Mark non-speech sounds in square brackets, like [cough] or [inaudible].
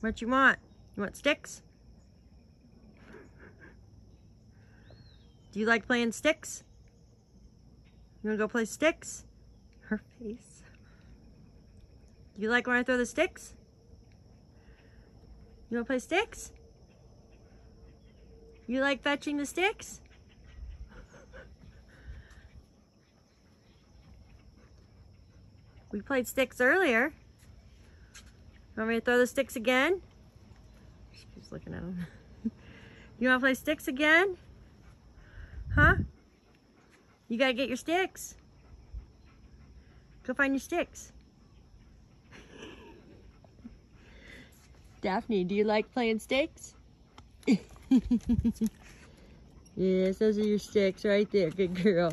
What you want? You want sticks? Do you like playing sticks? You wanna go play sticks? Her face. Do you like when I throw the sticks? You wanna play sticks? You like fetching the sticks? We played sticks earlier. Want me to throw the sticks again? She's looking at them. [laughs] you want to play sticks again? Huh? You got to get your sticks. Go find your sticks. [laughs] Daphne, do you like playing sticks? [laughs] yes, those are your sticks right there. Good girl.